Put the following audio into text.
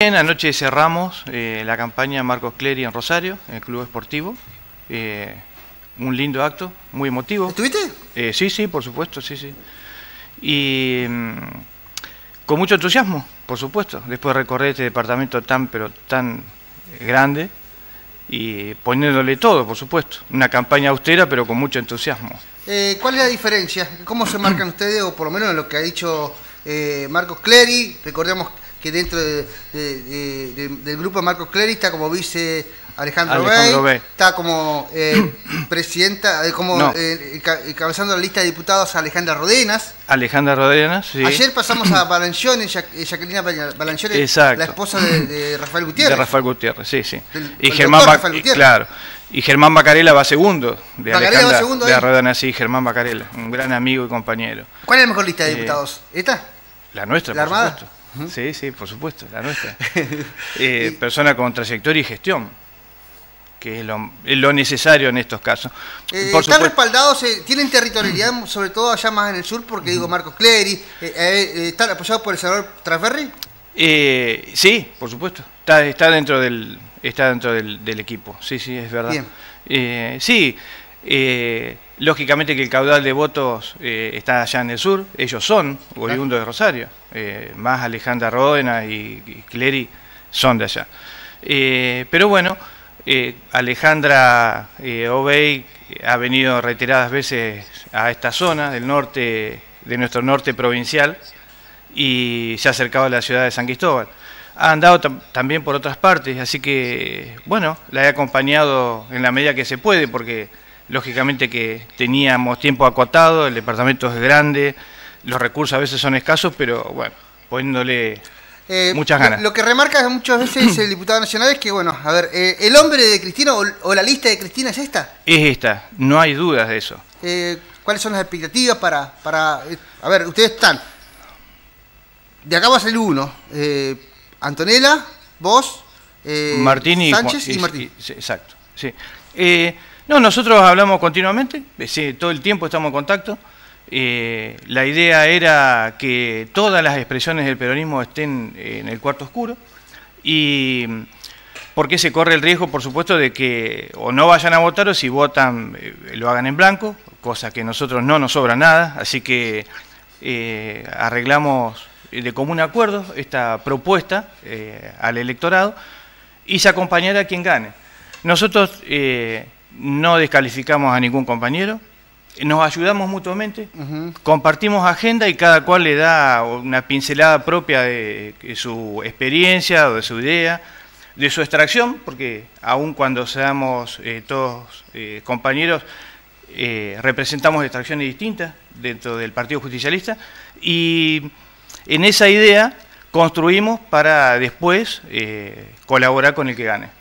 Bien, anoche cerramos eh, la campaña Marcos Clery en Rosario, en el Club Esportivo. Eh, un lindo acto, muy emotivo. ¿Estuviste? Eh, sí, sí, por supuesto, sí, sí. Y mm, con mucho entusiasmo, por supuesto, después de recorrer este departamento tan, pero tan grande y poniéndole todo, por supuesto. Una campaña austera, pero con mucho entusiasmo. ¿Cuál es la diferencia? ¿Cómo se marcan ustedes, o por lo menos en lo que ha dicho Marcos Clery? Recordemos que dentro del grupo de Marcos Clery está como vice Alejandro, Bey, está como eh, presidenta, eh, como eh, encabezando la lista de diputados Alejandra Rodenas. Alejandra Rodenas, sí. Ayer pasamos a Balanchone, Jacqueline Balanchone, la esposa de, Rafael Gutiérrez. De Rafael Gutiérrez, sí, sí. y Germán claro. Y Germán Bacarela va segundo de Alejandra va segundo de Rodenas, sí, Germán Bacarela, un gran amigo y compañero. ¿Cuál es la mejor lista de diputados? ¿Esta? La nuestra, ¿La por Armada? supuesto. Sí, sí, por supuesto, la nuestra. Eh, persona con trayectoria y gestión, que es lo, necesario en estos casos. Eh, ¿Están respaldados, eh, tienen territorialidad, sobre todo allá más en el sur, porque digo Marcos Clery, ¿están apoyados por el senador Trasberry? sí, por supuesto, está, está dentro del está dentro del, del equipo, sí, sí, es verdad. Bien. sí, Lógicamente que el caudal de votos eh, está allá en el sur, ellos son oriundos de Rosario, eh, más Alejandra Ródena y, Clery son de allá. Eh, pero bueno, Alejandra Obey ha venido reiteradas veces a esta zona del norte, de nuestro norte provincial, y se ha acercado a la ciudad de San Cristóbal. Ha andado también por otras partes, así que, bueno, la he acompañado en la medida que se puede, porque Lógicamente que teníamos tiempo acotado, el departamento es grande, los recursos a veces son escasos, pero bueno, poniéndole eh, muchas ganas. Lo, que remarca muchas veces el diputado nacional es que, bueno, a ver, eh, ¿el hombre de Cristina o, la lista de Cristina es esta? Es esta, no hay dudas de eso. Eh, ¿Cuáles son las expectativas para, para... a ver, ustedes están... De acá va a salir uno. Antonella, vos, Martín y Sánchez y, Martín. exacto, sí. No, nosotros hablamos continuamente, todo el tiempo estamos en contacto. Eh, la idea era que todas las expresiones del peronismo estén en el cuarto oscuro y porque se corre el riesgo, por supuesto, de que o no vayan a votar o si votan eh, lo hagan en blanco, cosa que nosotros no nos sobra nada, así que eh, arreglamos de común acuerdo esta propuesta al electorado y se acompañará a quien gane. Nosotros no descalificamos a ningún compañero, nos ayudamos mutuamente, compartimos agenda y cada cual le da una pincelada propia de, su experiencia o de su idea, de su extracción, porque aun cuando seamos eh, todos eh, compañeros, eh, representamos extracciones distintas dentro del Partido Justicialista y en esa idea construimos para después colaborar con el que gane.